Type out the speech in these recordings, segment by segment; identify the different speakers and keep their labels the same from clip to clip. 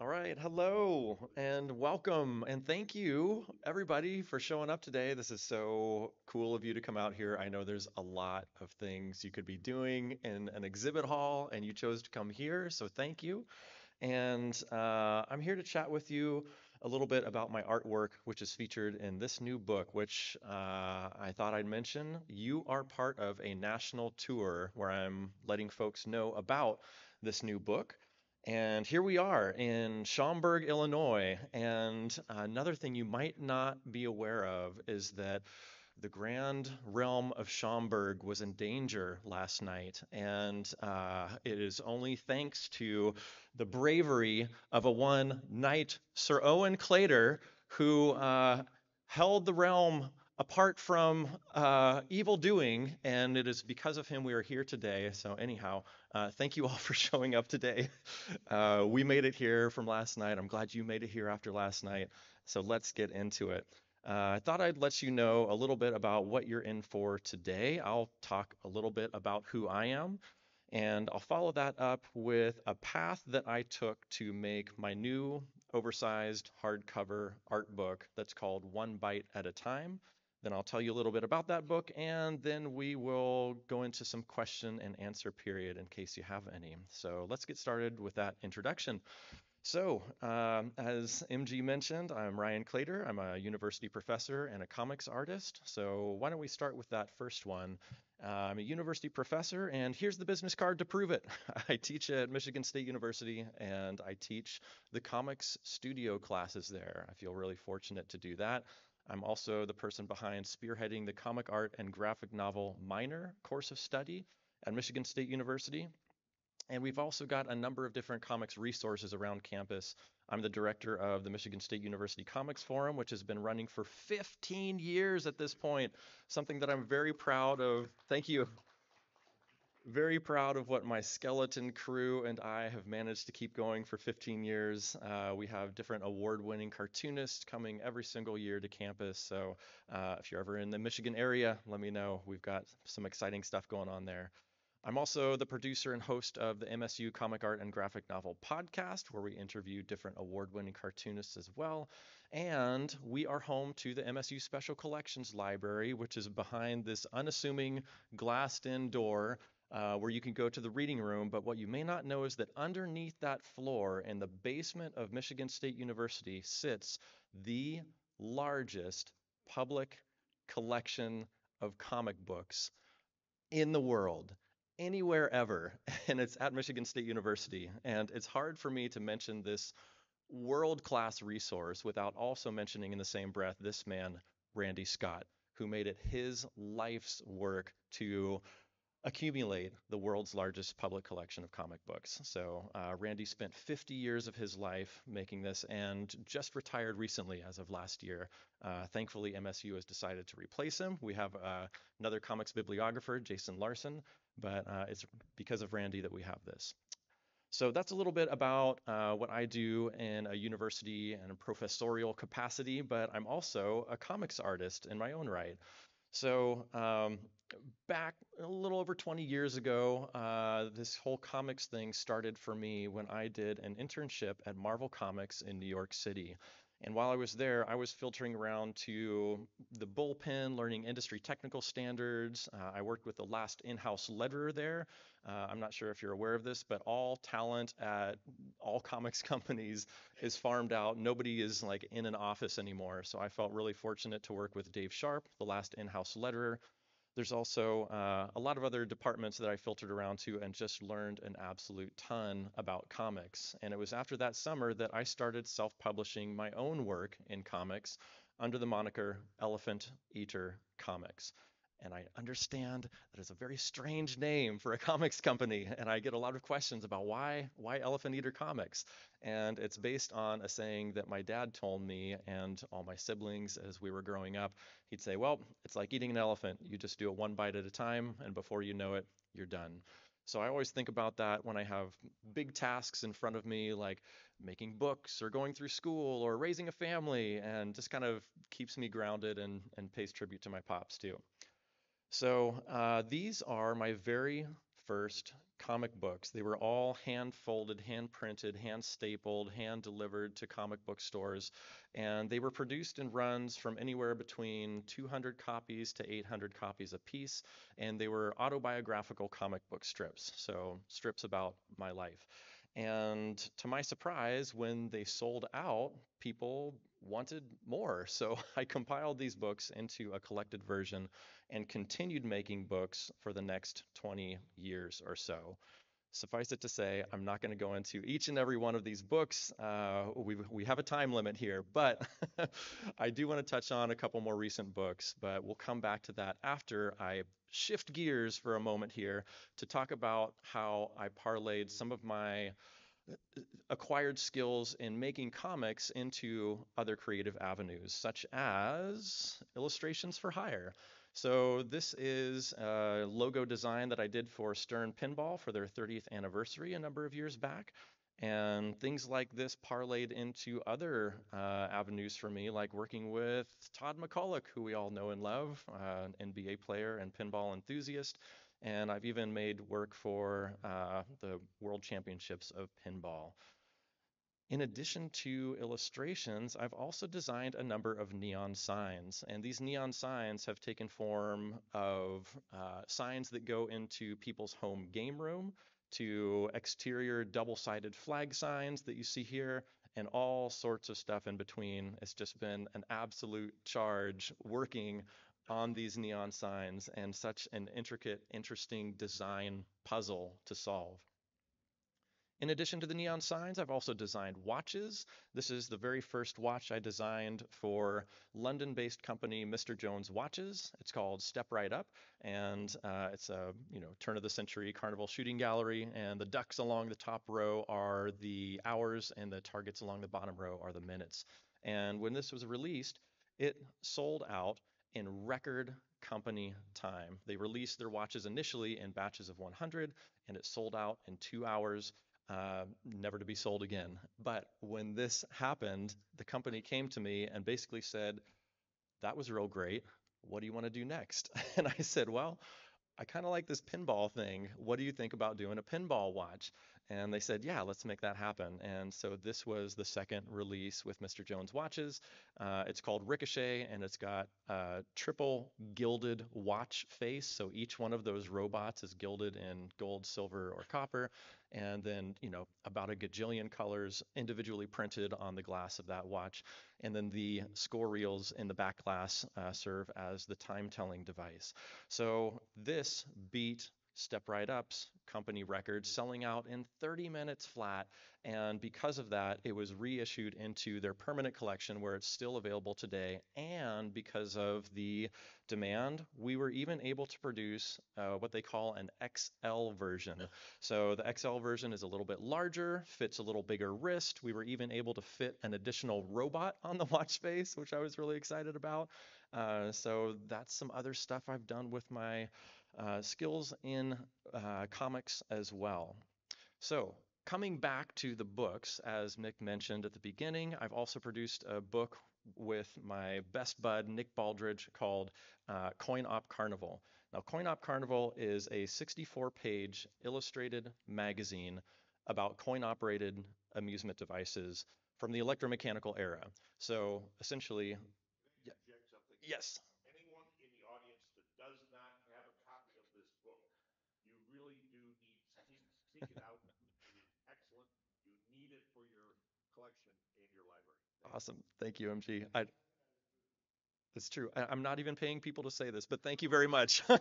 Speaker 1: All right, hello and welcome and thank you everybody for showing up today. This is so cool of you to come out here. I know there's a lot of things you could be doing in an exhibit hall and you chose to come here, so thank you. And uh, I'm here to chat with you a little bit about my artwork, which is featured in this new book, which uh, I thought I'd mention. You are part of a national tour where I'm letting folks know about this new book. And here we are in Schaumburg, Illinois. And another thing you might not be aware of is that the grand realm of Schaumburg was in danger last night. And uh, it is only thanks to the bravery of a one knight, Sir Owen Claytor, who uh, held the realm apart from uh, evil doing, and it is because of him we are here today. So, anyhow, uh, thank you all for showing up today. Uh, we made it here from last night. I'm glad you made it here after last night. So, let's get into it. Uh, I thought I'd let you know a little bit about what you're in for today. I'll talk a little bit about who I am, and I'll follow that up with a path that I took to make my new oversized hardcover art book that's called One Bite at a Time. Then I'll tell you a little bit about that book, and then we will go into some question and answer period in case you have any. So let's get started with that introduction. So, um, as MG mentioned, I'm Ryan Claytor. I'm a university professor and a comics artist. So, why don't we start with that first one? I'm a university professor, and here's the business card to prove it. I teach at Michigan State University, and I teach the comics studio classes there. I feel really fortunate to do that. I'm also the person behind spearheading the comic art and graphic novel minor course of study at Michigan State University. And we've also got a number of different comics resources around campus. I'm the director of the Michigan State University Comics Forum, which has been running for 15 years at this point, something that I'm very proud of. Thank you very proud of what my skeleton crew and I have managed to keep going for 15 years. Uh, we have different award winning cartoonists coming every single year to campus. So uh, if you're ever in the Michigan area, let me know. We've got some exciting stuff going on there. I'm also the producer and host of the MSU Comic Art and Graphic Novel podcast, where we interview different award winning cartoonists as well. And we are home to the MSU Special Collections Library, which is behind this unassuming glassed in door uh, where you can go to the reading room. But what you may not know is that underneath that floor in the basement of Michigan State University sits the largest public collection of comic books in the world anywhere ever and it's at Michigan State University and it's hard for me to mention this world-class resource without also mentioning in the same breath this man Randy Scott who made it his life's work to accumulate the world's largest public collection of comic books. So uh, Randy spent 50 years of his life making this and just retired recently as of last year. Uh, thankfully, MSU has decided to replace him. We have uh, another comics bibliographer, Jason Larson, but uh, it's because of Randy that we have this. So that's a little bit about uh, what I do in a university and a professorial capacity, but I'm also a comics artist in my own right. So um, back a little over 20 years ago, uh, this whole comics thing started for me when I did an internship at Marvel Comics in New York City. And while I was there, I was filtering around to the bullpen, learning industry technical standards. Uh, I worked with the last in house letterer there. Uh, I'm not sure if you're aware of this, but all talent at all comics companies is farmed out. Nobody is like in an office anymore. So I felt really fortunate to work with Dave Sharpe, the last in house letterer. There's also uh, a lot of other departments that I filtered around to and just learned an absolute ton about comics. And it was after that summer that I started self publishing my own work in comics under the moniker Elephant Eater Comics. And I understand that it's a very strange name for a comics company, and I get a lot of questions about why why Elephant Eater Comics. And it's based on a saying that my dad told me and all my siblings as we were growing up. He'd say, "Well, it's like eating an elephant. You just do it one bite at a time, and before you know it, you're done." So I always think about that when I have big tasks in front of me, like making books or going through school or raising a family, and just kind of keeps me grounded and, and pays tribute to my pops too. So uh, these are my very first comic books. They were all hand folded, hand printed, hand stapled, hand delivered to comic book stores. And they were produced in runs from anywhere between 200 copies to 800 copies a piece. And they were autobiographical comic book strips, so strips about my life. And to my surprise, when they sold out, people wanted more. So I compiled these books into a collected version and continued making books for the next 20 years or so. Suffice it to say, I'm not going to go into each and every one of these books. Uh, we, we have a time limit here, but I do want to touch on a couple more recent books, but we'll come back to that after I shift gears for a moment here to talk about how I parlayed some of my acquired skills in making comics into other creative avenues, such as illustrations for hire. So this is a logo design that I did for Stern Pinball for their 30th anniversary a number of years back. And things like this parlayed into other uh, avenues for me, like working with Todd McCulloch, who we all know and love, uh, an NBA player and pinball enthusiast. And I've even made work for uh, the World Championships of Pinball. In addition to illustrations, I've also designed a number of neon signs, and these neon signs have taken form of uh, signs that go into people's home game room, to exterior double-sided flag signs that you see here, and all sorts of stuff in between. It's just been an absolute charge working on these neon signs and such an intricate, interesting design puzzle to solve. In addition to the neon signs, I've also designed watches. This is the very first watch I designed for London-based company Mr. Jones Watches. It's called Step Right Up, and uh, it's a you know turn of the century carnival shooting gallery. And the ducks along the top row are the hours, and the targets along the bottom row are the minutes. And when this was released, it sold out in record company time. They released their watches initially in batches of 100, and it sold out in two hours uh, never to be sold again. But when this happened, the company came to me and basically said, That was real great. What do you want to do next? And I said, Well, I kind of like this pinball thing. What do you think about doing a pinball watch? And they said, yeah, let's make that happen. And so this was the second release with Mr. Jones watches. Uh, it's called Ricochet, and it's got a triple gilded watch face. So each one of those robots is gilded in gold, silver, or copper. And then, you know, about a gajillion colors individually printed on the glass of that watch. And then the score reels in the back glass uh, serve as the time telling device. So this beat Step Right Up's company record selling out in 30 minutes flat. And because of that, it was reissued into their permanent collection where it's still available today. And because of the demand, we were even able to produce uh, what they call an XL version. So the XL version is a little bit larger, fits a little bigger wrist. We were even able to fit an additional robot on the watch face, which I was really excited about. Uh, so that's some other stuff I've done with my uh, skills in uh, comics as well. So coming back to the books, as Nick mentioned at the beginning, I've also produced a book with my best bud, Nick Baldridge, called uh, Coin Op Carnival. Now, Coin Op Carnival is a 64 page illustrated magazine about coin operated amusement devices from the electromechanical era. So essentially, yeah, yes.
Speaker 2: seek it out. It is excellent. You need it for your collection and your library.
Speaker 1: Thank awesome. Thank you, MG. I, it's true. I, am not even paying people to say this, but thank you very much.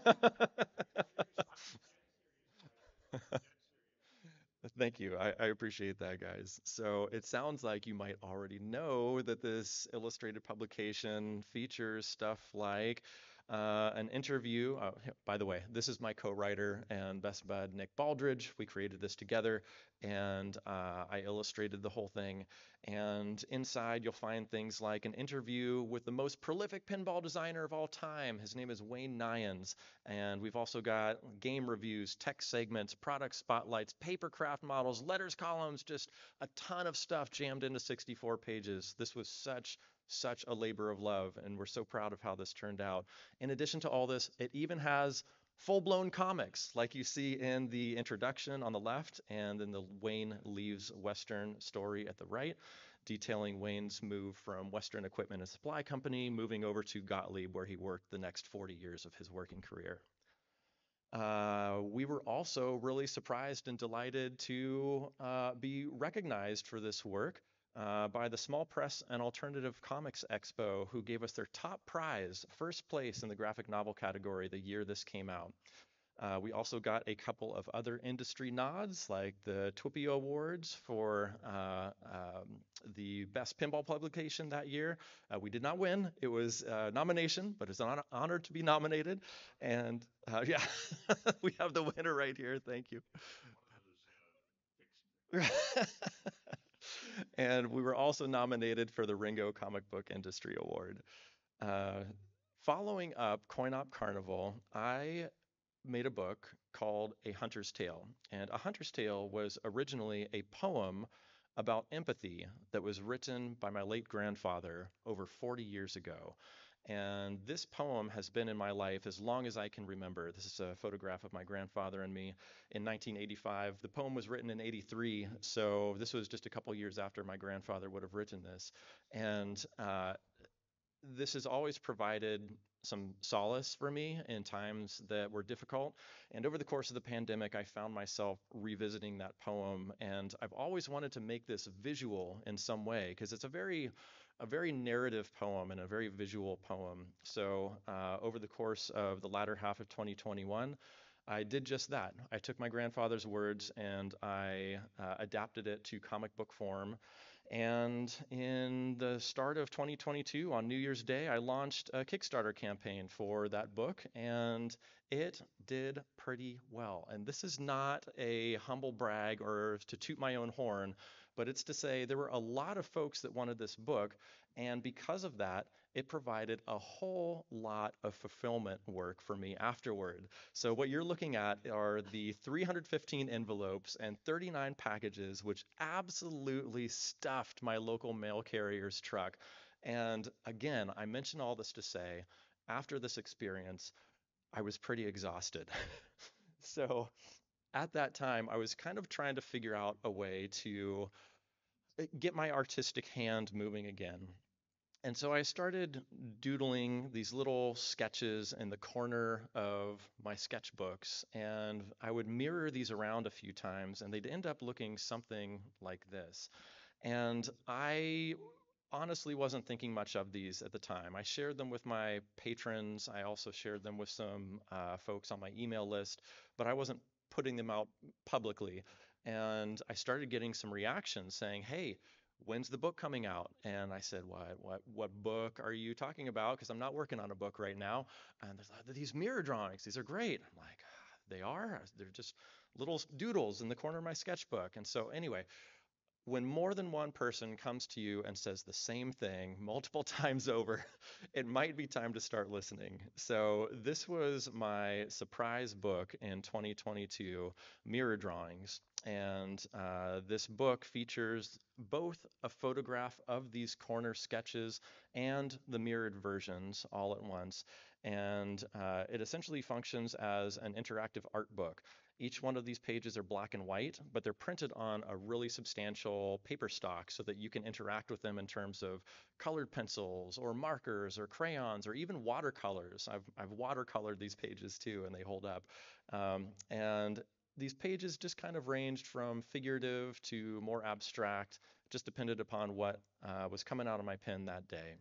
Speaker 1: Thank you. I, I, appreciate that, guys. So it sounds like you might already know that this illustrated publication features stuff like uh, an interview. Uh, by the way, this is my co-writer and best bud Nick Baldridge. We created this together, and uh, I illustrated the whole thing. And inside, you'll find things like an interview with the most prolific pinball designer of all time. His name is Wayne Neyens. And we've also got game reviews, tech segments, product spotlights, paper craft models, letters columns, just a ton of stuff jammed into 64 pages. This was such such a labor of love, and we're so proud of how this turned out. In addition to all this, it even has full blown comics, like you see in the introduction on the left, and then the Wayne Leaves Western story at the right, detailing Wayne's move from Western Equipment and Supply Company, moving over to Gottlieb, where he worked the next 40 years of his working career. Uh, we were also really surprised and delighted to uh, be recognized for this work uh, by the Small Press and Alternative Comics Expo, who gave us their top prize, first place in the graphic novel category the year this came out. Uh, we also got a couple of other industry nods, like the TWIPY Awards for uh, um, the best pinball publication that year. Uh, we did not win; it was a nomination, but it's an honor to be nominated. And uh, yeah, we have the winner right here. Thank you. and we were also nominated for the Ringo Comic Book Industry Award. Uh, following up Coin Op Carnival, I made a book called A Hunter's Tale. And A Hunter's Tale was originally a poem about empathy that was written by my late grandfather over 40 years ago. And this poem has been in my life as long as I can remember. This is a photograph of my grandfather and me in 1985. The poem was written in 83, so this was just a couple years after my grandfather would have written this. And uh, this has always provided some solace for me in times that were difficult. And over the course of the pandemic, I found myself revisiting that poem. And I've always wanted to make this visual in some way because it's a very a very narrative poem and a very visual poem. So, uh, over the course of the latter half of 2021, I did just that. I took my grandfather's words and I uh, adapted it to comic book form. And in the start of 2022, on New Year's Day, I launched a Kickstarter campaign for that book, and it did pretty well. And this is not a humble brag or to toot my own horn, but it's to say there were a lot of folks that wanted this book, and because of that, it provided a whole lot of fulfillment work for me afterward. So, what you're looking at are the 315 envelopes and 39 packages, which absolutely stuffed my local mail carrier's truck. And again, I mention all this to say, after this experience, I was pretty exhausted. so, at that time, I was kind of trying to figure out a way to get my artistic hand moving again. And so I started doodling these little sketches in the corner of my sketchbooks, and I would mirror these around a few times, and they'd end up looking something like this. And I honestly wasn't thinking much of these at the time. I shared them with my patrons, I also shared them with some uh, folks on my email list, but I wasn't putting them out publicly. And I started getting some reactions saying, hey, when's the book coming out? And I said, what, what, what book are you talking about? Because I'm not working on a book right now. And there's these mirror drawings. These are great. I'm like, they are. They're just little doodles in the corner of my sketchbook. And so anyway, when more than one person comes to you and says the same thing multiple times over, it might be time to start listening. So, this was my surprise book in 2022 Mirror Drawings. And uh, this book features both a photograph of these corner sketches and the mirrored versions all at once. And uh, it essentially functions as an interactive art book. Each one of these pages are black and white, but they're printed on a really substantial paper stock so that you can interact with them in terms of colored pencils or markers or crayons or even watercolors. I've, I've watercolored these pages too, and they hold up. Um, and these pages just kind of ranged from figurative to more abstract, just depended upon what uh, was coming out of my pen that day.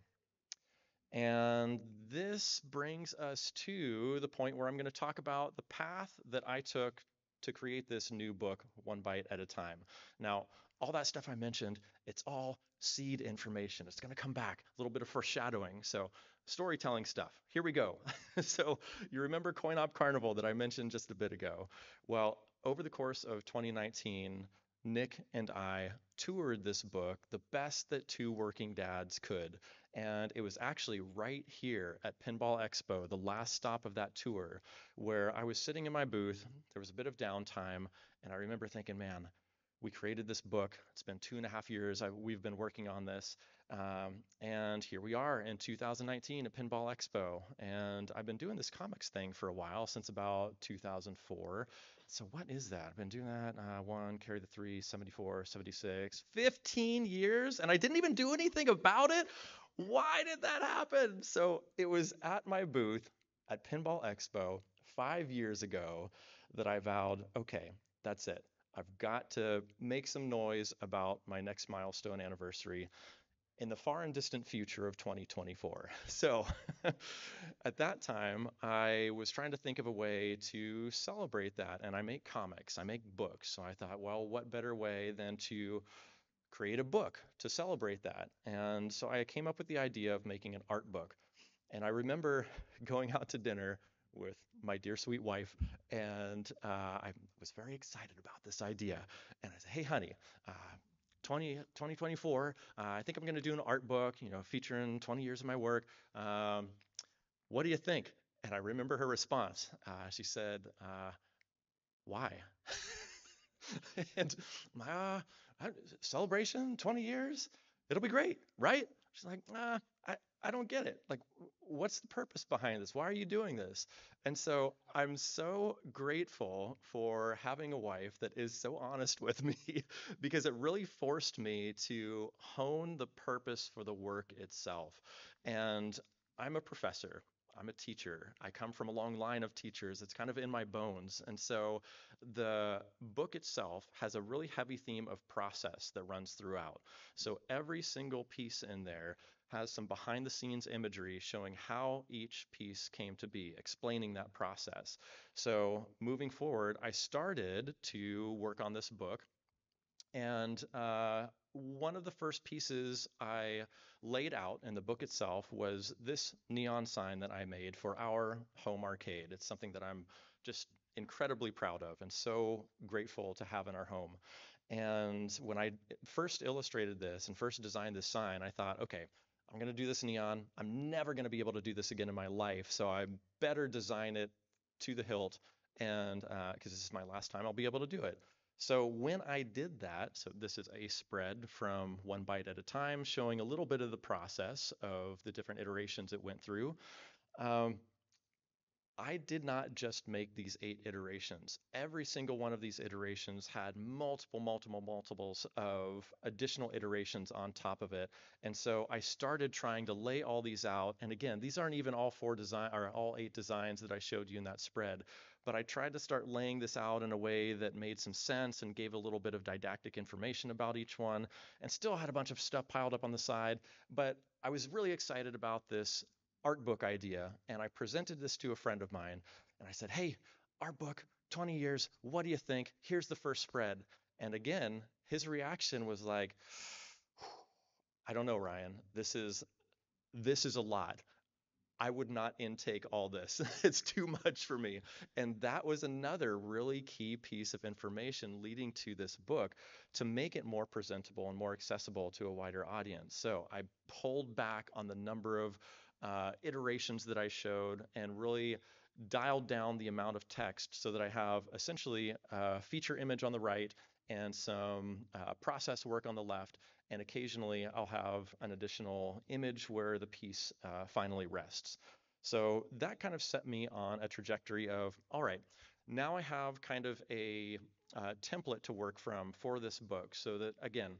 Speaker 1: And this brings us to the point where I'm going to talk about the path that I took to create this new book, one bite at a time. Now, all that stuff I mentioned, it's all seed information. It's going to come back, a little bit of foreshadowing. So, storytelling stuff. Here we go. so, you remember CoinOp Carnival that I mentioned just a bit ago? Well, over the course of 2019, Nick and I toured this book the best that two working dads could. And it was actually right here at Pinball Expo, the last stop of that tour, where I was sitting in my booth. There was a bit of downtime. And I remember thinking, man, we created this book. It's been two and a half years. I, we've been working on this. Um, and here we are in 2019 at Pinball Expo. And I've been doing this comics thing for a while, since about 2004. So what is that? I've been doing that uh, one, carry the three, 74, 76, 15 years, and I didn't even do anything about it. Why did that happen? So it was at my booth at Pinball Expo five years ago that I vowed, okay, that's it. I've got to make some noise about my next milestone anniversary in the far and distant future of 2024. So at that time, I was trying to think of a way to celebrate that. And I make comics, I make books. So I thought, well, what better way than to create a book to celebrate that? And so I came up with the idea of making an art book. And I remember going out to dinner with my dear sweet wife, and uh, I was very excited about this idea. And I said, "Hey, honey, uh, 20, 2024, uh, I think I'm going to do an art book, you know, featuring 20 years of my work. Um, what do you think?" And I remember her response. Uh, she said, uh, "Why?" and my celebration, 20 years, it'll be great, right? She's like, ah, I, I don't get it. Like, what's the purpose behind this? Why are you doing this? And so I'm so grateful for having a wife that is so honest with me because it really forced me to hone the purpose for the work itself. And I'm a professor. I'm a teacher. I come from a long line of teachers. It's kind of in my bones. And so the book itself has a really heavy theme of process that runs throughout. So every single piece in there has some behind the scenes imagery showing how each piece came to be, explaining that process. So moving forward, I started to work on this book. And uh, one of the first pieces I laid out in the book itself was this neon sign that I made for our home arcade. It's something that I'm just incredibly proud of and so grateful to have in our home. And when I first illustrated this and first designed this sign, I thought, okay, I'm going to do this neon. I'm never going to be able to do this again in my life. So I better design it to the hilt. And because uh, this is my last time I'll be able to do it. So when I did that, so this is a spread from one bite at a time, showing a little bit of the process of the different iterations it went through. Um, I did not just make these eight iterations. Every single one of these iterations had multiple, multiple, multiples of additional iterations on top of it. And so I started trying to lay all these out. And again, these aren't even all four design or all eight designs that I showed you in that spread, but I tried to start laying this out in a way that made some sense and gave a little bit of didactic information about each one and still had a bunch of stuff piled up on the side. But I was really excited about this art book idea and I presented this to a friend of mine and I said, Hey, art book, 20 years, what do you think? Here's the first spread. And again, his reaction was like, I don't know, Ryan. This is this is a lot. I would not intake all this. it's too much for me. And that was another really key piece of information leading to this book to make it more presentable and more accessible to a wider audience. So I pulled back on the number of uh, iterations that I showed and really dialed down the amount of text so that I have essentially a feature image on the right and some uh, process work on the left. And occasionally I'll have an additional image where the piece uh, finally rests. So that kind of set me on a trajectory of, all right, now I have kind of a uh, template to work from for this book so that, again,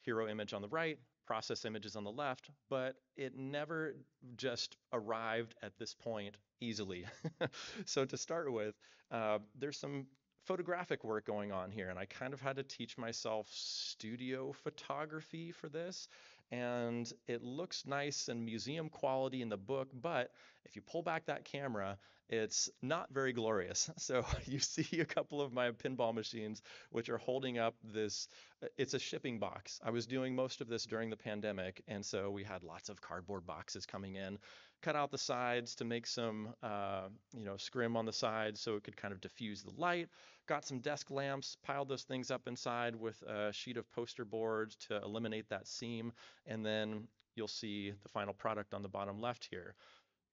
Speaker 1: hero image on the right, process images on the left, but it never just arrived at this point easily. so to start with, uh, there's some photographic work going on here, and I kind of had to teach myself studio photography for this. And it looks nice and museum quality in the book, but if you pull back that camera, it's not very glorious. So you see a couple of my pinball machines, which are holding up this, uh, it's a shipping box. I was doing most of this during the pandemic, and so we had lots of cardboard boxes coming in. Cut out the sides to make some, uh, you know, scrim on the sides so it could kind of diffuse the light. Got some desk lamps, piled those things up inside with a sheet of poster board to eliminate that seam, and then you'll see the final product on the bottom left here.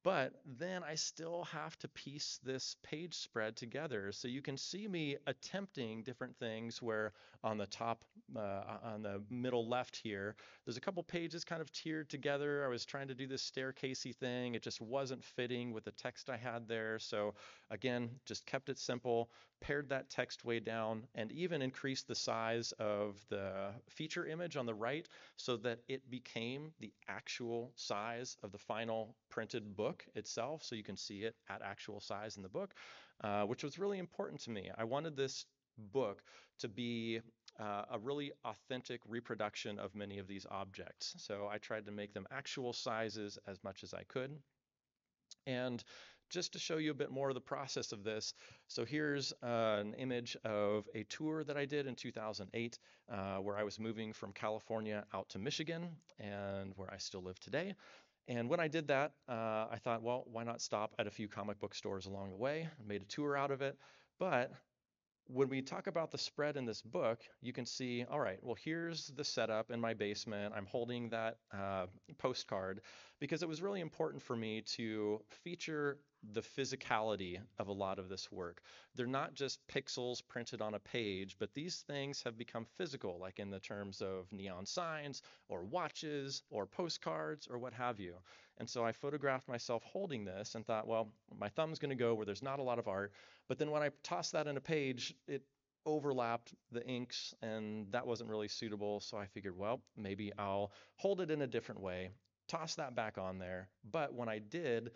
Speaker 1: But then I still have to piece this page spread together. So you can see me attempting different things where on the top, uh, on the middle left here, there's a couple pages kind of tiered together. I was trying to do this staircasey thing. It just wasn't fitting with the text I had there. So again, just kept it simple, pared that text way down, and even increased the size of the feature image on the right so that it became the actual size of the final printed book itself. So you can see it at actual size in the book, uh, which was really important to me. I wanted this book to be uh, a really authentic reproduction of many of these objects. So I tried to make them actual sizes as much as I could. And just to show you a bit more of the process of this, so here's uh, an image of a tour that I did in 2008 uh, where I was moving from California out to Michigan and where I still live today. And when I did that, uh, I thought, well, why not stop at a few comic book stores along the way? I made a tour out of it. But when we talk about the spread in this book, you can see, all right, well, here's the setup in my basement. I'm holding that uh, postcard because it was really important for me to feature the physicality of a lot of this work. They're not just pixels printed on a page, but these things have become physical, like in the terms of neon signs or watches or postcards or what have you. And so I photographed myself holding this and thought, well, my thumb's going to go where there's not a lot of art. But then when I tossed that in a page, it overlapped the inks and that wasn't really suitable. So I figured, well, maybe I'll hold it in a different way, toss that back on there. But when I did,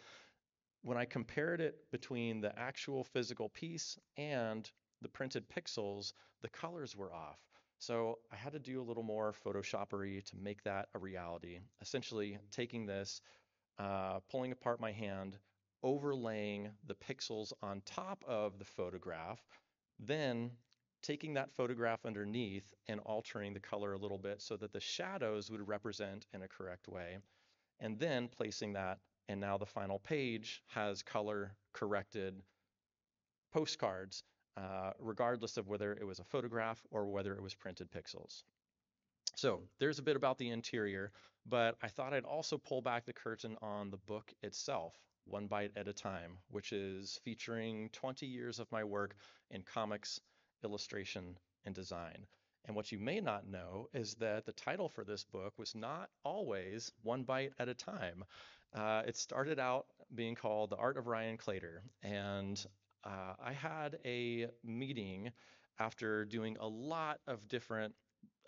Speaker 1: when I compared it between the actual physical piece and the printed pixels, the colors were off. So I had to do a little more Photoshopery to make that a reality. Essentially taking this, uh, pulling apart my hand, overlaying the pixels on top of the photograph, then taking that photograph underneath and altering the color a little bit so that the shadows would represent in a correct way, and then placing that, and now the final page has color corrected postcards, uh, regardless of whether it was a photograph or whether it was printed pixels. So there's a bit about the interior, but I thought I'd also pull back the curtain on the book itself one bite at a time, which is featuring 20 years of my work in comics, illustration, and design. And what you may not know is that the title for this book was not always One Bite at a Time. Uh, it started out being called The Art of Ryan Claytor. And uh, I had a meeting after doing a lot of different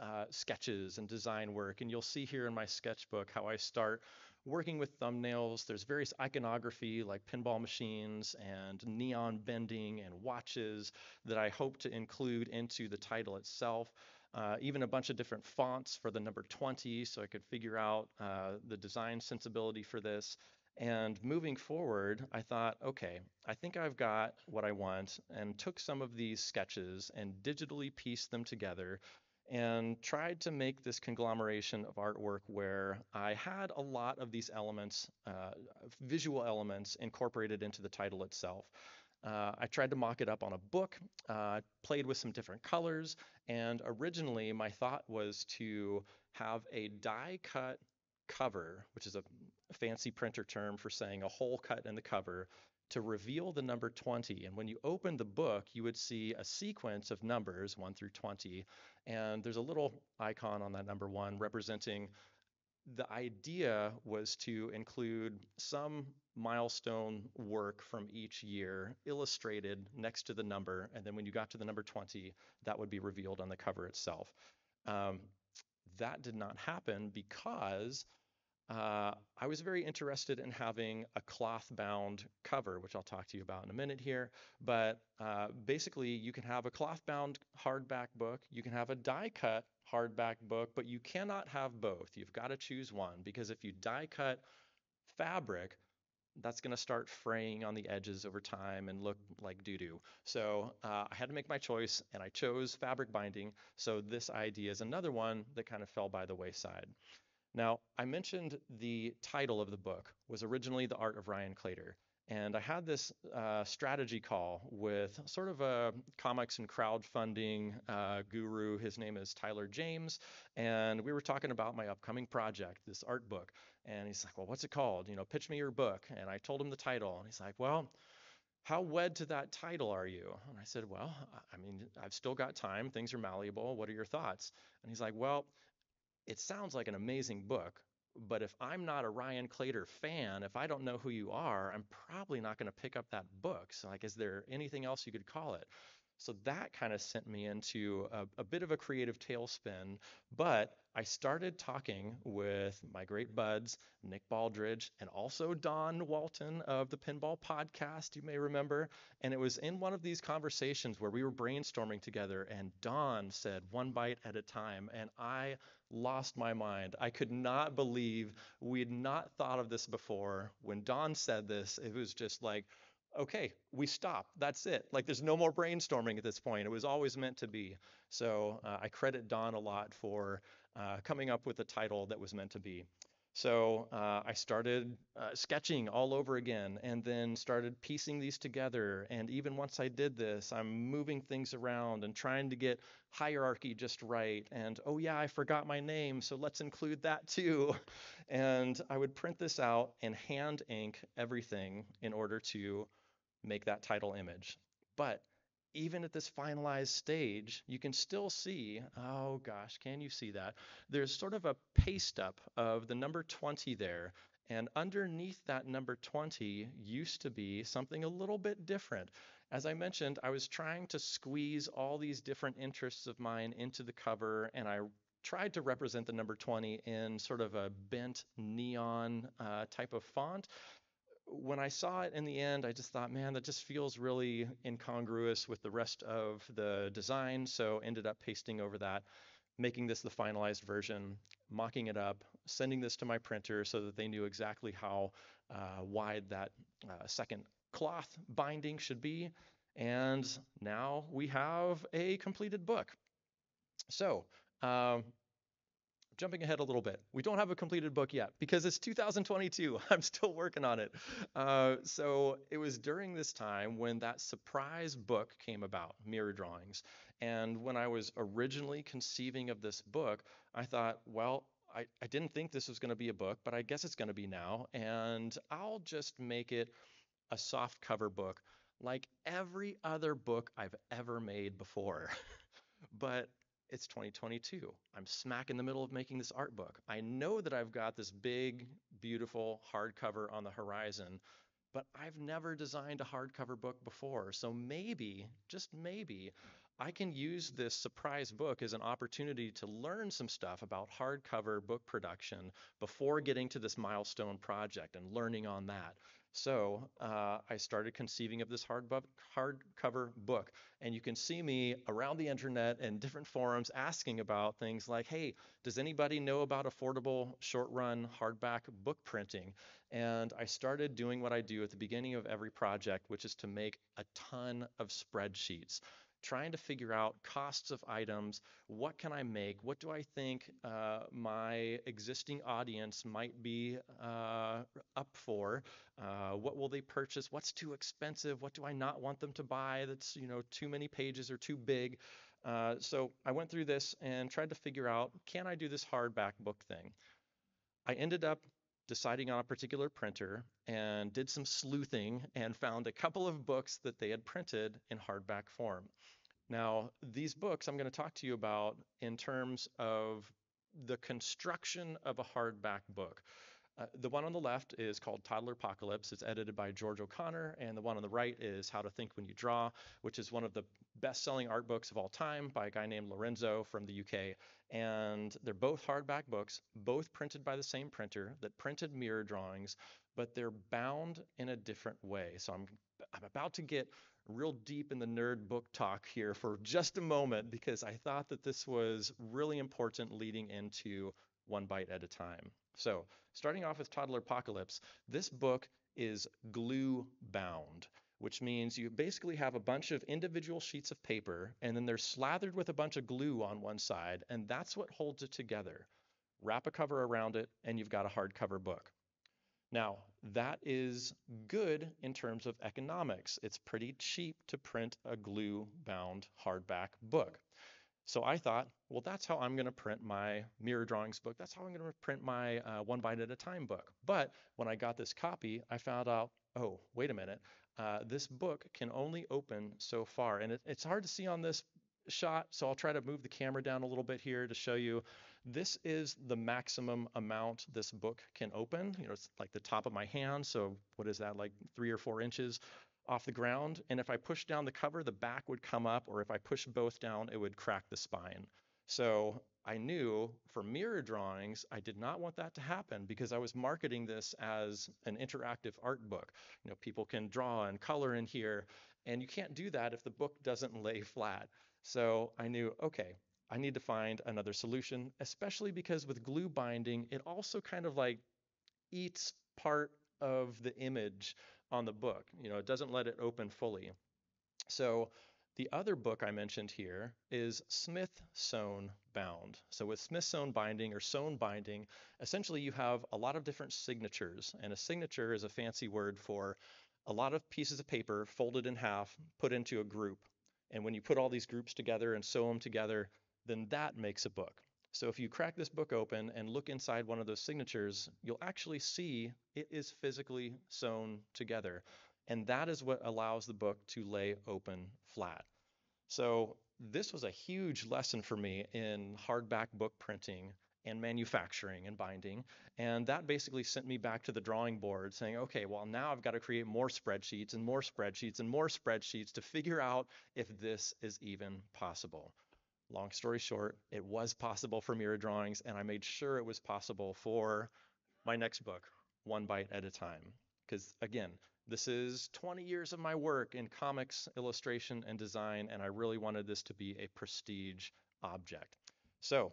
Speaker 1: uh, sketches and design work. And you'll see here in my sketchbook how I start working with thumbnails. There's various iconography like pinball machines and neon bending and watches that I hope to include into the title itself. Uh, even a bunch of different fonts for the number 20 so I could figure out uh, the design sensibility for this. And moving forward, I thought, okay, I think I've got what I want, and took some of these sketches and digitally pieced them together and tried to make this conglomeration of artwork where I had a lot of these elements, uh, visual elements, incorporated into the title itself. Uh, I tried to mock it up on a book, uh, played with some different colors, and originally my thought was to have a die cut cover, which is a fancy printer term for saying a hole cut in the cover, to reveal the number 20. And when you open the book, you would see a sequence of numbers 1 through 20. And there's a little icon on that number 1 representing the idea was to include some milestone work from each year illustrated next to the number. And then when you got to the number 20, that would be revealed on the cover itself. Um, that did not happen because uh, I was very interested in having a cloth bound cover, which I'll talk to you about in a minute here. But uh, basically, you can have a cloth bound hardback book, you can have a die cut hardback book, but you cannot have both. You've got to choose one because if you die cut fabric, that's going to start fraying on the edges over time and look like doo doo. So uh, I had to make my choice and I chose fabric binding. So this idea is another one that kind of fell by the wayside. Now, I mentioned the title of the book was originally The Art of Ryan Claytor. And I had this uh, strategy call with sort of a comics and crowdfunding uh, guru. His name is Tyler James. And we were talking about my upcoming project, this art book. And he's like, Well, what's it called? You know, pitch me your book. And I told him the title. And he's like, Well, how wed to that title are you? And I said, Well, I mean, I've still got time. Things are malleable. What are your thoughts? And he's like, Well, it sounds like an amazing book, but if I'm not a Ryan Claytor fan, if I don't know who you are, I'm probably not going to pick up that book. So, like, is there anything else you could call it? So that kind of sent me into a, a, bit of a creative tailspin. But I started talking with my great buds, Nick Baldridge, and also Don Walton of the Pinball Podcast, you may remember. And it was in one of these conversations where we were brainstorming together, and Don said, one bite at a time. And I lost my mind. I could not believe we had not thought of this before. When Don said this, it was just like, okay, we stop. That's it. Like there's no more brainstorming at this point. It was always meant to be. So uh, I credit Don a lot for uh, coming up with a title that was meant to be. So uh, I started uh, sketching all over again and then started piecing these together. And even once I did this, I'm moving things around and trying to get hierarchy just right. And oh, yeah, I forgot my name, so let's include that too. And I would print this out and hand ink everything in order to make that title image. But even at this finalized stage, you can still see, oh gosh, can you see that? There's sort of a paste up of the number 20 there. And underneath that number 20 used to be something a little bit different. As I mentioned, I was trying to squeeze all these different interests of mine into the cover, and I tried to represent the number 20 in sort of a bent neon uh, type of font when I saw it in the end, I just thought, man, that just feels really incongruous with the rest of the design. So ended up pasting over that, making this the finalized version, mocking it up, sending this to my printer so that they knew exactly how uh, wide that uh, second cloth binding should be. And now we have a completed book. So um, jumping ahead a little bit. We don't have a completed book yet because it's 2022. I'm still working on it. Uh, so it was during this time when that surprise book came about, Mirror Drawings. And when I was originally conceiving of this book, I thought, well, I, I didn't think this was going to be a book, but I guess it's going to be now. And I'll just make it a soft cover book like every other book I've ever made before. but it's 2022. I'm smack in the middle of making this art book. I know that I've got this big, beautiful hardcover on the horizon, but I've never designed a hardcover book before. So maybe, just maybe, I can use this surprise book as an opportunity to learn some stuff about hardcover book production before getting to this milestone project and learning on that. So uh, I started conceiving of this hardcover book, and you can see me around the internet and different forums asking about things like, "Hey, does anybody know about affordable short-run hardback book printing?" And I started doing what I do at the beginning of every project, which is to make a ton of spreadsheets trying to figure out costs of items. What can I make? What do I think uh, my existing audience might be uh, up for? Uh, what will they purchase? What's too expensive? What do I not want them to buy? That's you know too many pages or too big. Uh, so I went through this and tried to figure out can I do this hardback book thing. I ended up deciding on a particular printer and did some sleuthing and found a couple of books that they had printed in hardback form. Now, these books I'm going to talk to you about in terms of the construction of a hardback book. Uh, the one on the left is called Toddler Apocalypse. It's edited by George O'Connor, and the one on the right is How to Think When You Draw, which is one of the best-selling art books of all time by a guy named Lorenzo from the UK. And they're both hardback books, both printed by the same printer that printed mirror drawings, but they're bound in a different way. So I'm I'm about to get real deep in the nerd book talk here for just a moment because I thought that this was really important leading into one bite at a time. So, starting off with Toddler Apocalypse, this book is glue bound, which means you basically have a bunch of individual sheets of paper and then they're slathered with a bunch of glue on one side, and that's what holds it together. Wrap a cover around it, and you've got a hardcover book. Now, that is good in terms of economics. It's pretty cheap to print a glue bound hardback book. So I thought, well, that's how I'm going to print my mirror drawings book. That's how I'm going to print my uh, one bite at a time book. But when I got this copy, I found out, oh, wait a minute. Uh, this book can only open so far. And it, it's hard to see on this shot, so I'll try to move the camera down a little bit here to show you. This is the maximum amount this book can open. You know, it's like the top of my hand. So what is that, like three or four inches? off the ground. And if I push down the cover, the back would come up, or if I push both down, it would crack the spine. So I knew for mirror drawings, I did not want that to happen because I was marketing this as an interactive art book. You know, people can draw and color in here, and you can't do that if the book doesn't lay flat. So I knew, okay, I need to find another solution, especially because with glue binding, it also kind of like eats part of the image on the book. You know, it doesn't let it open fully. So the other book I mentioned here is Smith sewn bound. So with Smith sewn binding or sewn binding, essentially you have a lot of different signatures, and a signature is a fancy word for a lot of pieces of paper folded in half, put into a group. And when you put all these groups together and sew them together, then that makes a book. So if you crack this book open and look inside one of those signatures, you'll actually see it is physically sewn together. And that is what allows the book to lay open flat. So this was a huge lesson for me in hardback book printing and manufacturing and binding. And that basically sent me back to the drawing board saying, okay, well, now I've got to create more spreadsheets and more spreadsheets and more spreadsheets to figure out if this is even possible. Long story short, it was possible for mirror drawings, and I made sure it was possible for my next book, One Bite at a Time. Because again, this is 20 years of my work in comics, illustration, and design, and I really wanted this to be a prestige object. So,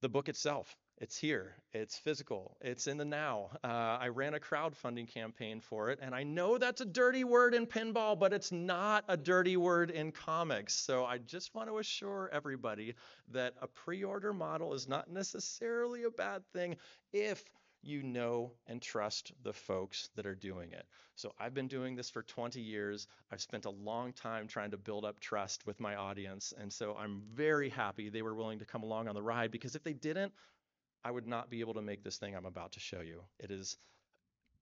Speaker 1: the book itself, it's here, it's physical, it's in the now. Uh, I ran a crowdfunding campaign for it, and I know that's a dirty word in pinball, but it's not a dirty word in comics. So I just want to assure everybody that a pre order model is not necessarily a bad thing if you know and trust the folks that are doing it. So I've been doing this for 20 years. I've spent a long time trying to build up trust with my audience. And so I'm very happy they were willing to come along on the ride because if they didn't, I would not be able to make this thing I'm about to show you. It is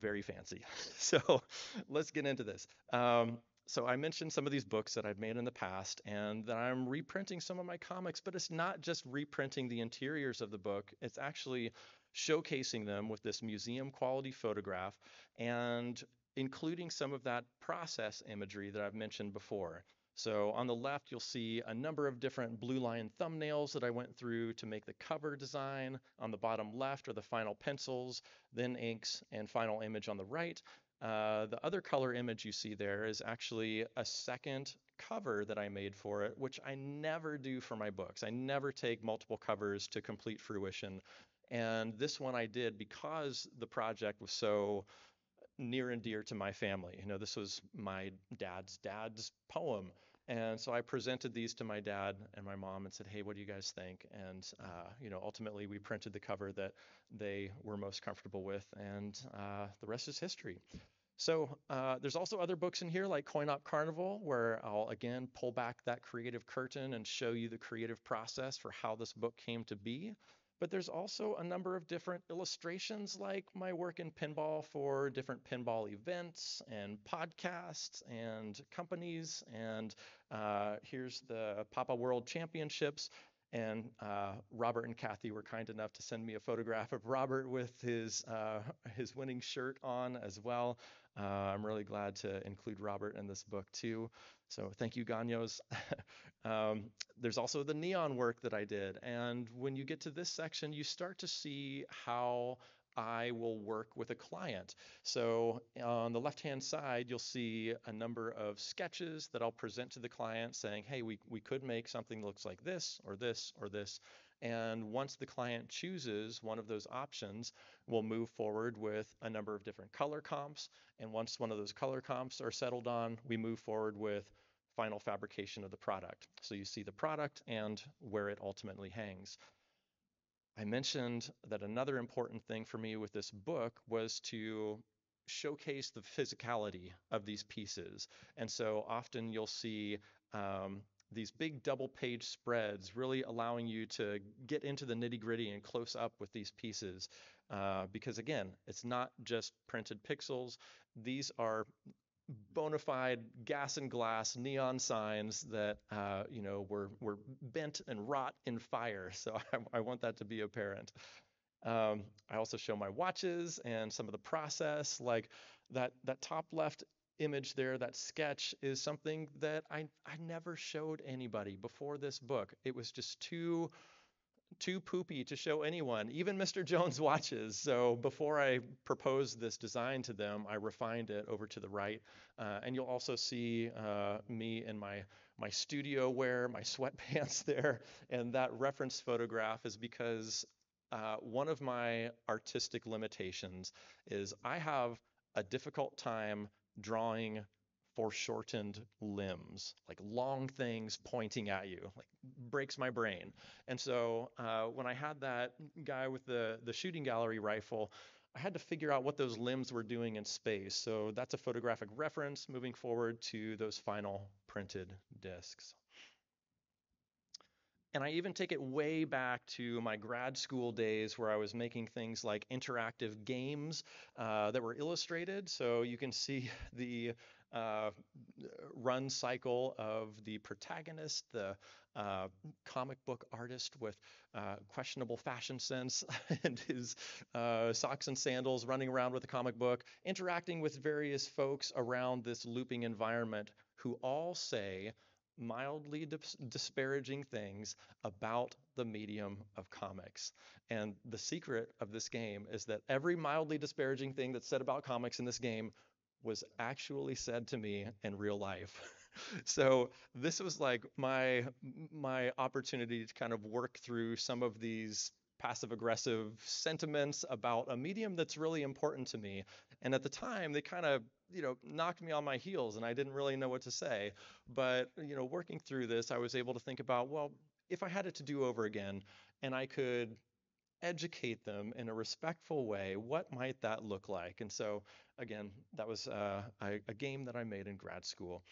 Speaker 1: very fancy. so let's get into this. Um, so I mentioned some of these books that I've made in the past and that I'm reprinting some of my comics, but it's not just reprinting the interiors of the book. It's actually showcasing them with this museum quality photograph and including some of that process imagery that I've mentioned before. So on the left, you'll see a number of different blue line thumbnails that I went through to make the cover design. On the bottom left are the final pencils, then inks, and final image on the right. Uh, the other color image you see there is actually a second cover that I made for it, which I never do for my books. I never take multiple covers to complete fruition. And this one I did because the project was so near and dear to my family. You know, this was my dad's dad's poem. And so I presented these to my dad and my mom and said, "Hey, what do you guys think?" And uh, you know, ultimately we printed the cover that they were most comfortable with, and uh, the rest is history. So uh, there's also other books in here like Coin Op Carnival, where I'll again pull back that creative curtain and show you the creative process for how this book came to be. But there's also a number of different illustrations, like my work in pinball for different pinball events and podcasts and companies. And uh, here's the Papa World Championships. And uh, Robert and Kathy were kind enough to send me a photograph of Robert with his uh, his winning shirt on as well. Uh, I'm really glad to include Robert in this book too. So thank you, Gagnos. um, there's also the neon work that I did. And when you get to this section, you start to see how I will work with a client. So on the left-hand side, you'll see a number of sketches that I'll present to the client saying, hey, we, we could make something that looks like this or this or this. And once the client chooses one of those options, we'll move forward with a number of different color comps. And once one of those color comps are settled on, we move forward with final fabrication of the product. So you see the product and where it ultimately hangs. I mentioned that another important thing for me with this book was to showcase the physicality of these pieces. And so often you'll see um, these big double page spreads really allowing you to get into the nitty gritty and close up with these pieces. Uh, because again, it's not just printed pixels. These are bona fide gas and glass neon signs that uh, you know were were bent and wrought in fire. So I, I want that to be apparent. Um, I also show my watches and some of the process, like that that top left image there, that sketch is something that I I never showed anybody before this book. It was just too too poopy to show anyone, even Mr. Jones watches. So before I proposed this design to them, I refined it over to the right. Uh, and you'll also see uh, me in my, my studio wear, my sweatpants there. And that reference photograph is because uh, one of my artistic limitations is I have a difficult time drawing foreshortened limbs, like long things pointing at you, like breaks my brain. And so uh, when I had that guy with the the shooting gallery rifle, I had to figure out what those limbs were doing in space. So that's a photographic reference moving forward to those final printed discs. And I even take it way back to my grad school days where I was making things like interactive games uh, that were illustrated. So you can see the uh, run cycle of the protagonist, the uh, comic book artist with uh, questionable fashion sense and his uh, socks and sandals running around with a comic book, interacting with various folks around this looping environment who all say, mildly dis- disparaging things about the medium of comics. And the secret of this game is that every mildly disparaging thing that's said about comics in this game was actually said to me in real life. so this was like my my opportunity to kind of work through some of these passive aggressive sentiments about a medium that's really important to me. And at the time, they kind of, you know, knocked me on my heels and I didn't really know what to say. But, you know, working through this, I was able to think about, well, if I had it to do over again and I could educate them in a respectful way, what might that look like? And so, again, that was uh, a, a game that I made in grad school.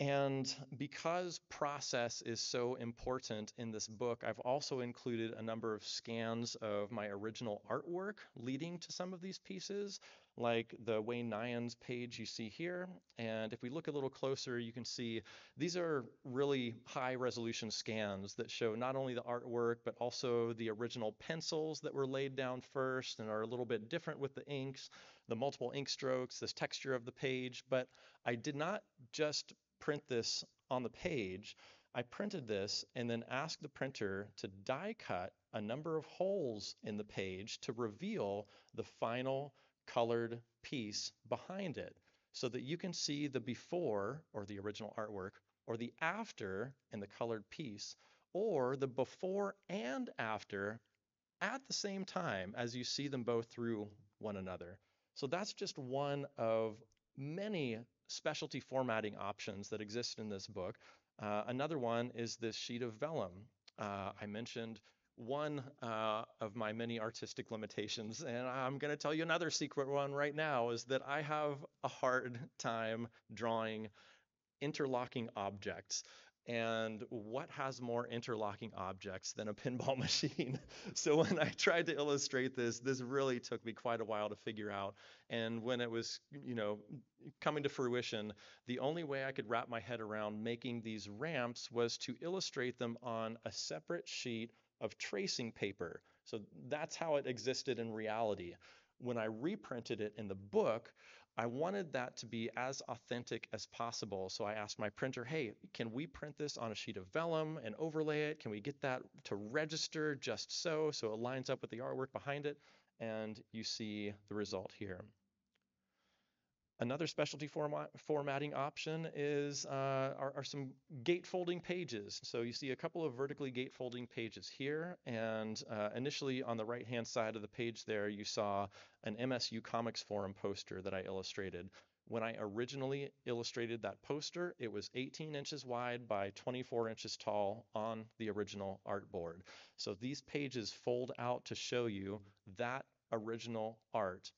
Speaker 1: And because process is so important in this book, I've also included a number of scans of my original artwork leading to some of these pieces, like the Wayne Neyens page you see here. And if we look a little closer, you can see these are really high resolution scans that show not only the artwork, but also the original pencils that were laid down first and are a little bit different with the inks, the multiple ink strokes, this texture of the page. But I did not just print this on the page, I printed this and then asked the printer to die cut a number of holes in the page to reveal the final colored piece behind it so that you can see the before or the original artwork or the after in the colored piece or the before and after at the same time as you see them both through one another. So that's just one of many specialty formatting options that exist in this book. Uh, another one is this sheet of vellum. Uh, I mentioned one uh, of my many artistic limitations, and I'm going to tell you another secret one right now is that I have a hard time drawing interlocking objects. And what has more interlocking objects than a pinball machine? so when I tried to illustrate this, this really took me quite a while to figure out. And when it was, you know, coming to fruition, the only way I could wrap my head around making these ramps was to illustrate them on a separate sheet of tracing paper. So that's how it existed in reality. When I reprinted it in the book, I wanted that to be as authentic as possible. So I asked my printer, hey, can we print this on a sheet of vellum and overlay it? Can we get that to register just so, so it lines up with the artwork behind it? And you see the result here. Another specialty format, formatting option is uh, are, are, some gatefolding pages. So you see a couple of vertically gatefolding pages here, and uh, initially on the right-hand side of the page there, you saw an MSU Comics Forum poster that I illustrated. When I originally illustrated that poster, it was 18 inches wide by 24 inches tall on the original artboard. So these pages fold out to show you that original art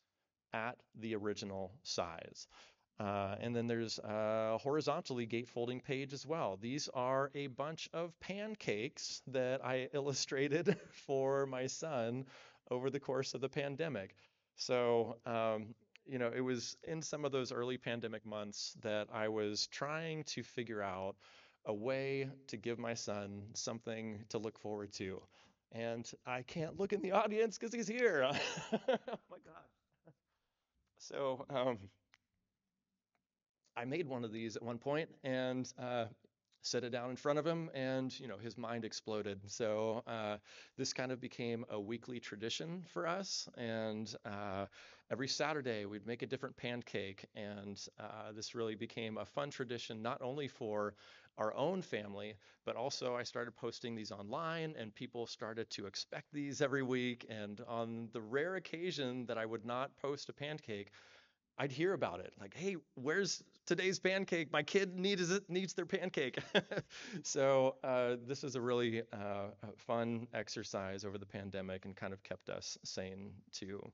Speaker 1: at the original size. Uh, and then there's a horizontally gatefolding page as well. These are a bunch of pancakes that I illustrated for my son over the course of the pandemic. So, um, you know, it was in some of those early pandemic months that I was trying to figure out a way to give my son something to look forward to. And I can't look in the audience because he's here. oh my God. So, um, I made one of these at one point and uh, set it down in front of him, and you know his mind exploded. So uh, this kind of became a weekly tradition for us, and uh, every Saturday we'd make a different pancake, and uh, this really became a fun tradition not only for our own family, but also I started posting these online, and people started to expect these every week. And on the rare occasion that I would not post a pancake, I'd hear about it. Like, hey, where's today's pancake? My kid needs it needs their pancake. so uh, this is a really uh, fun exercise over the pandemic and kind of kept us sane too.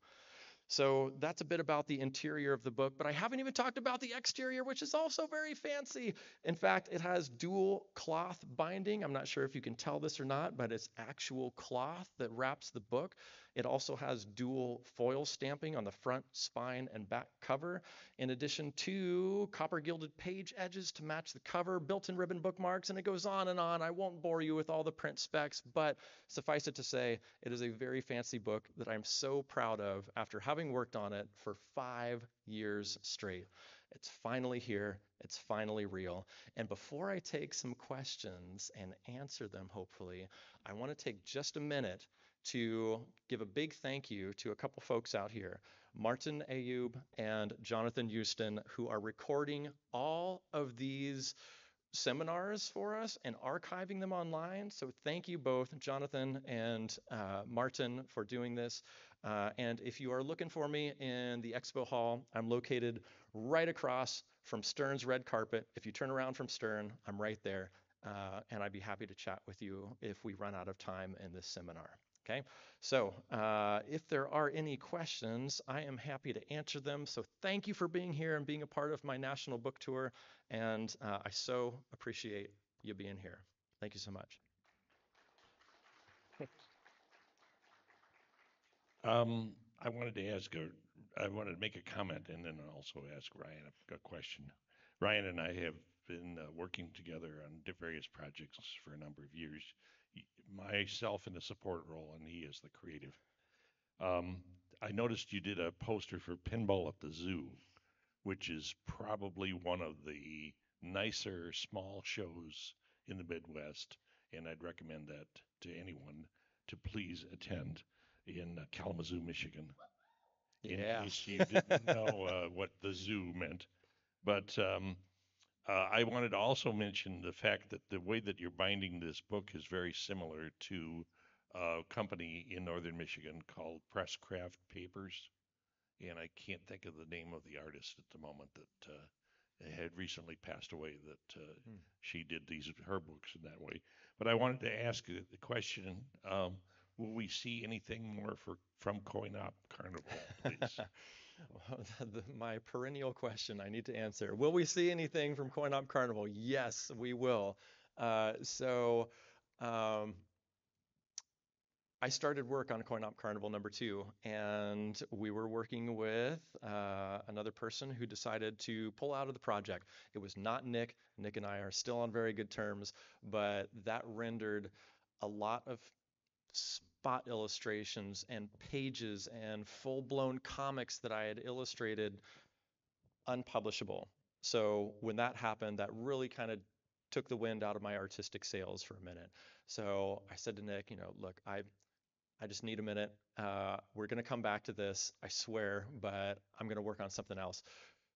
Speaker 1: So that's a bit about the interior of the book, but I haven't even talked about the exterior, which is also very fancy. In fact, it has dual cloth binding. I'm not sure if you can tell this or not, but it's actual cloth that wraps the book. It also has dual foil stamping on the front, spine, and back cover, in addition to copper gilded page edges to match the cover, built-in ribbon bookmarks, and it goes on and on. I won't bore you with all the print specs, but suffice it to say, it is a very fancy book that I'm so proud of after having worked on it for five years straight. It's finally here. It's finally real. And before I take some questions and answer them, hopefully, I want to take just a minute to give a big thank you to a couple folks out here, Martin Ayub and Jonathan Joosten, who are recording all of these seminars for us and archiving them online. So thank you both, Jonathan and uh, Martin, for doing this. Uh, and if you are looking for me in the expo hall, I'm located right across from Stern's red carpet. If you turn around from Stern, I'm right there. Uh, and I'd be happy to chat with you if we run out of time in this seminar. Okay, so uh, if there are any questions, I am happy to answer them. So thank you for being here and being a part of my national book tour. And uh, I so appreciate you being here. Thank you so much.
Speaker 3: um, I wanted to ask, a, I wanted to make a comment and then also ask Ryan a, a question. Ryan and I have been uh, working together on various projects for a number of years myself in the support role, and he is the creative. Um, I noticed you did a poster for Pinball at the Zoo, which is probably one of the nicer small shows in the Midwest, and I'd recommend that to anyone to please attend in Kalamazoo, Michigan.
Speaker 1: Yeah.
Speaker 3: In case you didn't know uh, what the zoo meant. But um, uh, I wanted to also mention the fact that the way that you're binding this book is very similar to a company in northern Michigan called Presscraft Papers. And I can't think of the name of the artist at the moment that uh, had recently passed away that uh, hmm. she did these her books in that way. But I wanted to ask the question um, will we see anything more for from Coin Op Carnival, please?
Speaker 1: my perennial question I need to answer. Will we see anything from CoinOp Carnival? Yes, we will. Uh, so um, I started work on CoinOp Carnival number two, and we were working with uh, another person who decided to pull out of the project. It was not Nick. Nick and I are still on very good terms, but that rendered a lot of spot illustrations and pages and full blown comics that I had illustrated unpublishable. So when that happened, that really kind of took the wind out of my artistic sails for a minute. So I said to Nick, you know, look, I I just need a minute. Uh, we're going to come back to this, I swear, but I'm going to work on something else.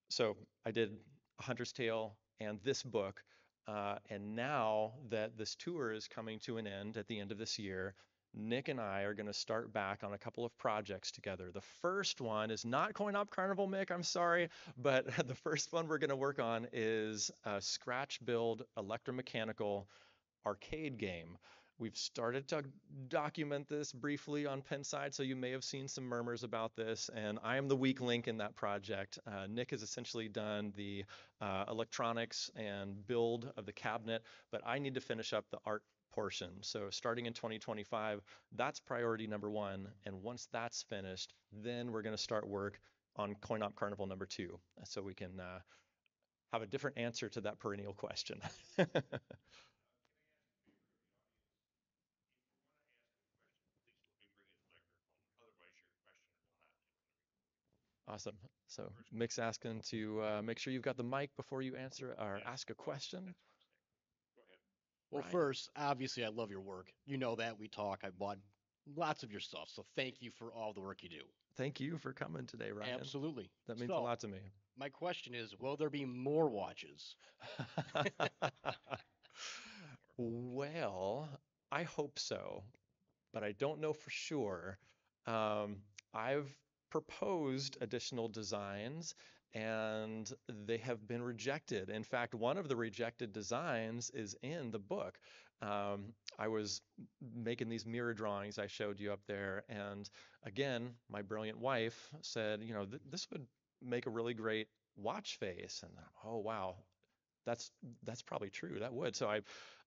Speaker 1: So I did A Hunter's Tale and this book. Uh, and now that this tour is coming to an end at the end of this year, Nick and I are going to start back on a couple of projects together. The first one is not Coin Op Carnival, Mick, I'm sorry, but the first one we're going to work on is a scratch build electromechanical arcade game. We've started to document this briefly on Pinside, so you may have seen some murmurs about this, and I am the weak link in that project. Uh, Nick has essentially done the uh, electronics and build of the cabinet, but I need to finish up the art portion. So starting in 2025, that's priority number one. And once that's finished, then we're going to start work on CoinOp Carnival number two, so we can uh, have a different answer to that perennial question. Awesome. So Mick's asking to uh, make sure you've got the mic before you answer or ask a question.
Speaker 3: That's what I'm saying. Go ahead.
Speaker 4: Well,
Speaker 1: Ryan.
Speaker 4: first, obviously, I love your work. You know that. We talk. I bought lots of your stuff. So thank you for all the work you do.
Speaker 1: Thank you for coming today, Ryan.
Speaker 4: Absolutely.
Speaker 1: That means a lot to me.
Speaker 4: My question is Will there be more watches?
Speaker 1: well, I hope so, but I don't know for sure. Um, I've proposed additional designs and they have been rejected. In fact, one of the rejected designs is in the book. Um, I was making these mirror drawings I showed you up there, and again, my brilliant wife said, you know, th- this would make a really great watch face. And oh wow, that's that's probably true. That would. So I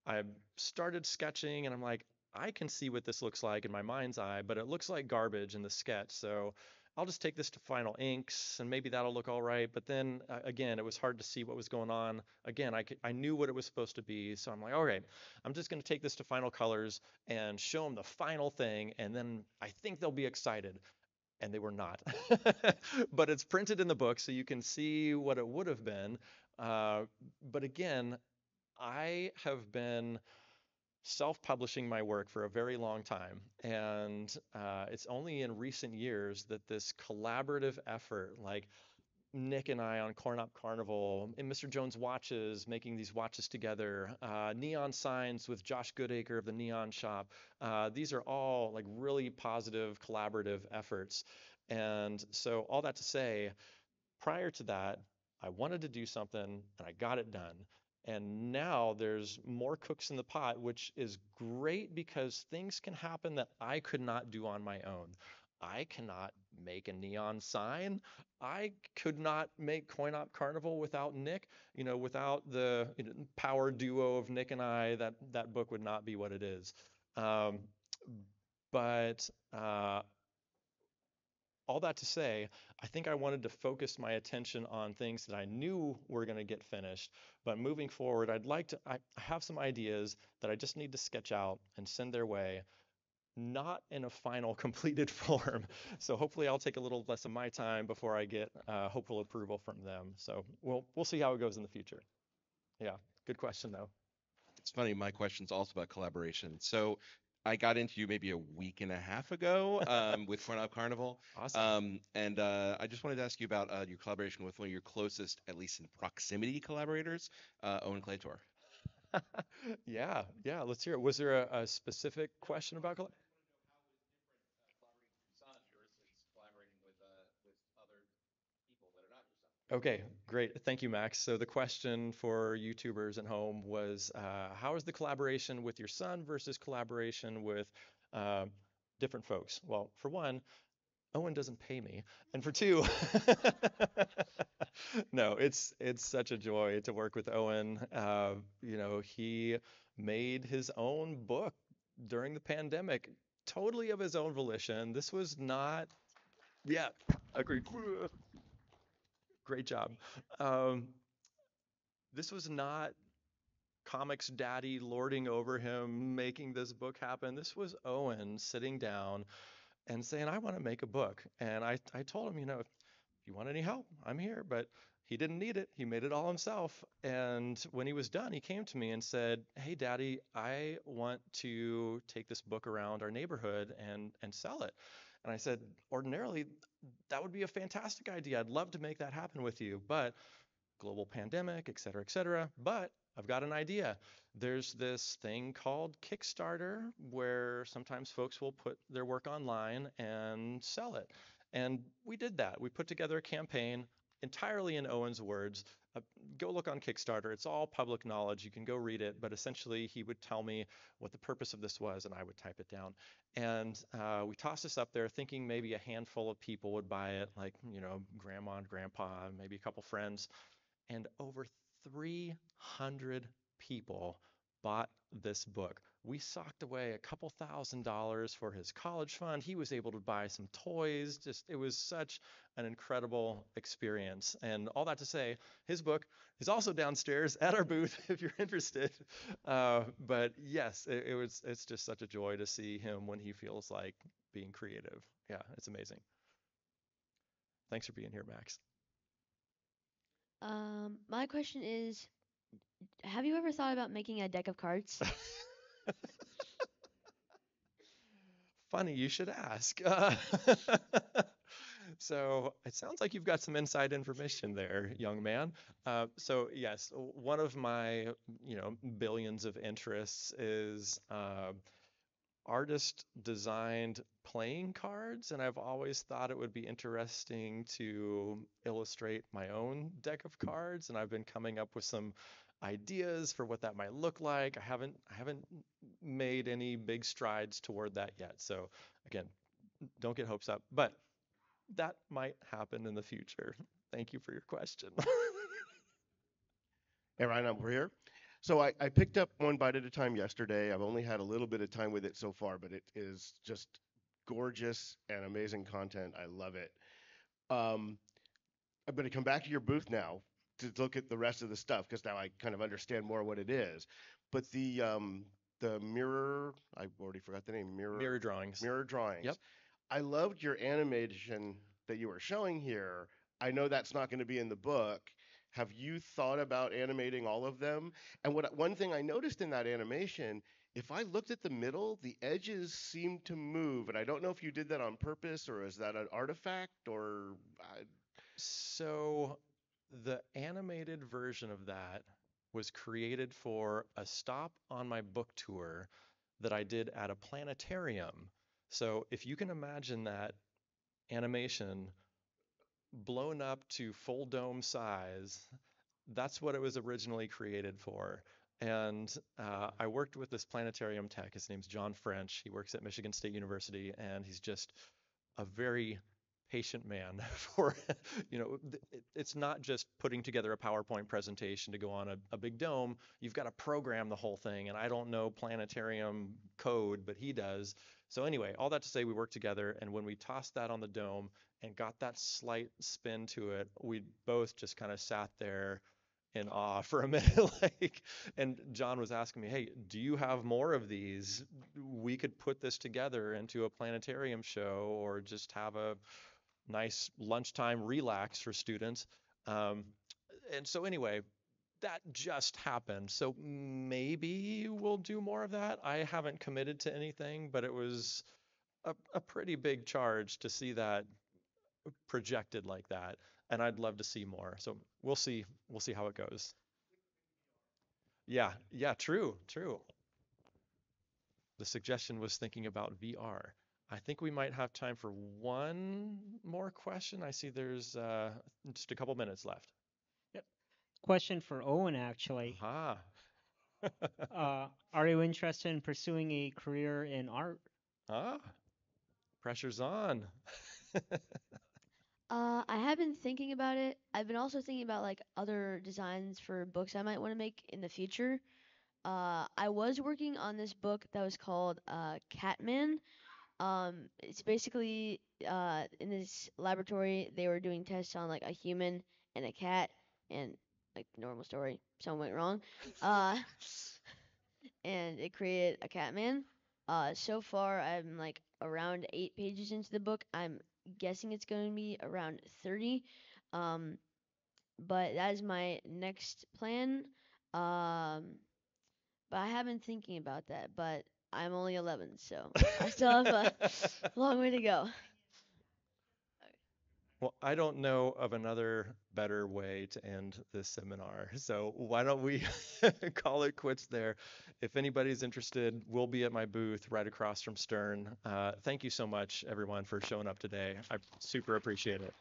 Speaker 1: I started sketching, and I'm like, I can see what this looks like in my mind's eye, but it looks like garbage in the sketch. So I'll just take this to final inks and maybe that'll look all right. But then uh, again, it was hard to see what was going on. Again, I I knew what it was supposed to be. So I'm like, all right, I'm just going to take this to final colors and show them the final thing. And then I think they'll be excited. And they were not. but it's printed in the book so you can see what it would have been. Uh, but again, I have been self-publishing my work for a very long time, and uh, it's only in recent years that this collaborative effort, like Nick and I on Coin Op Carnival, and Mr. Jones Watches making these watches together, uh, Neon Signs with Josh Goodacre of the Neon Shop. Uh, these are all like really positive collaborative efforts. And so, all that to say, prior to that, I wanted to do something and I got it done. And now there's more cooks in the pot, which is great because things can happen that I could not do on my own. I cannot make a neon sign. I could not make Coin Op Carnival without Nick. You know, without the you know, power duo of Nick and I, that that book would not be what it is. Um, but uh, all that to say, I think I wanted to focus my attention on things that I knew were going to get finished. But moving forward, I'd like to, I have some ideas that I just need to sketch out and send their way, not in a final completed form. So hopefully I'll take a little less of my time before I get uh, hopeful approval from them. So we'll, we'll see how it goes in the future. Yeah, good question though.
Speaker 5: It's funny, my question's also about collaboration. So I got into you maybe a week and a half ago um, with Coin Op Carnival.
Speaker 1: Awesome.
Speaker 5: Um, and uh, I just wanted to ask you about uh, your collaboration with one of your closest, at least in proximity, collaborators, uh, Owen Claytor.
Speaker 1: yeah, yeah, let's hear it. Was there a, a specific question about Okay, great. Thank you, Max. So the question for YouTubers at home was, uh, how is the collaboration with your son versus collaboration with uh, different folks? Well, for one, Owen doesn't pay me, and for two, no, it's it's such a joy to work with Owen. Uh, you know, he made his own book during the pandemic, totally of his own volition. This was not, yeah, agreed. Great job. Um, this was not comics daddy lording over him making this book happen. This was Owen sitting down and saying, I want to make a book. And I, I told him, you know, if you want any help, I'm here. But he didn't need it. He made it all himself. And when he was done, he came to me and said, Hey, daddy, I want to take this book around our neighborhood and, and sell it. And I said, ordinarily, that would be a fantastic idea. I'd love to make that happen with you, but global pandemic, et cetera, et cetera. But I've got an idea. There's this thing called Kickstarter where sometimes folks will put their work online and sell it. And we did that. We put together a campaign entirely in Owen's words. Uh, go look on Kickstarter. It's all public knowledge. You can go read it. But essentially, he would tell me what the purpose of this was, and I would type it down. And uh, we tossed this up there, thinking maybe a handful of people would buy it, like you know, grandma and grandpa, maybe a couple friends. And over 300 people bought this book. We socked away a couple thousand dollars for his college fund. He was able to buy some toys. Just it was such an incredible experience. And all that to say, his book is also downstairs at our booth if you're interested. Uh, but yes, it, it was it's just such a joy to see him when he feels like being creative. Yeah, it's amazing. Thanks for being here, Max.
Speaker 6: Um, my question is, have you ever thought about making a deck of cards?
Speaker 1: Funny you should ask. Uh, so it sounds like you've got some inside information there, young man. Uh, so yes, one of my you know billions of interests is uh, artist designed playing cards, and I've always thought it would be interesting to illustrate my own deck of cards, and I've been coming up with some ideas for what that might look like. I haven't I haven't made any big strides toward that yet. So again, don't get hopes up, but that might happen in the future. Thank you for your question.
Speaker 2: Hey, Ryan, I'm here. So I, I picked up one bite at a time yesterday. I've only had a little bit of time with it so far, but it is just gorgeous and amazing content. I love it. Um, I'm going to come back to your booth now to look at the rest of the stuff because now I kind of understand more what it is. But the um, the mirror, I already forgot the name. Mirror
Speaker 1: Mirror drawings.
Speaker 2: mirror drawings.
Speaker 1: Yep.
Speaker 2: I loved your animation that you were showing here. I know that's not going to be in the book. Have you thought about animating all of them? And what one thing I noticed in that animation, if I looked at the middle, the edges seem to move, and I don't know if you did that on purpose or is that an artifact or I,
Speaker 1: So the animated version of that was created for a stop on my book tour that I did at a planetarium. So if you can imagine that animation blown up to full dome size, that's what it was originally created for. And uh, I worked with this planetarium tech. His name's John French. He works at Michigan State University, and he's just a very patient man for you know it- it's not just putting together a powerpoint presentation to go on a, a big dome. You've got to program the whole thing and i don't know planetarium code but he does. So anyway all that to say we worked together and when we tossed that on the dome and got that slight spin to it we both just kind of sat there in awe for a minute like and john was asking me hey do you have more of these? We could put this together into a planetarium show or just have a nice lunchtime relax for students. Um, and so anyway, that just happened. So maybe we'll do more of that. I haven't committed to anything, but it was a, a pretty big charge to see that projected like that. And I'd love to see more. So we'll see. We'll see how it goes. Yeah, yeah, true, true. The suggestion was thinking about VR. I think we might have time for one more question. I see there's uh, just a couple minutes left. Yep.
Speaker 7: Question for Owen, actually.
Speaker 1: Aha.
Speaker 7: Uh, are you interested in pursuing a career in art?
Speaker 1: ah, pressure's on.
Speaker 6: Uh, I have been thinking about it. I've been also thinking about like other designs for books I might want to make in the future. Uh, I was working on this book that was called uh, Catman. Um, it's basically uh, in this laboratory they were doing tests on like a human and a cat, and like normal story, something went wrong. Uh, and it created a Catman. Uh, so far I'm like around eight pages into the book. I'm guessing it's going to be around 30. Um, but that is my next plan. Um, but I have been thinking about that. But I'm only 11, so I still have a long way to go.
Speaker 1: Well, I don't know of another better way to end this seminar. So why don't we call it quits there? If anybody's interested, we'll be at my booth right across from Stern. Uh, thank you so much, everyone, for showing up today. I super appreciate it.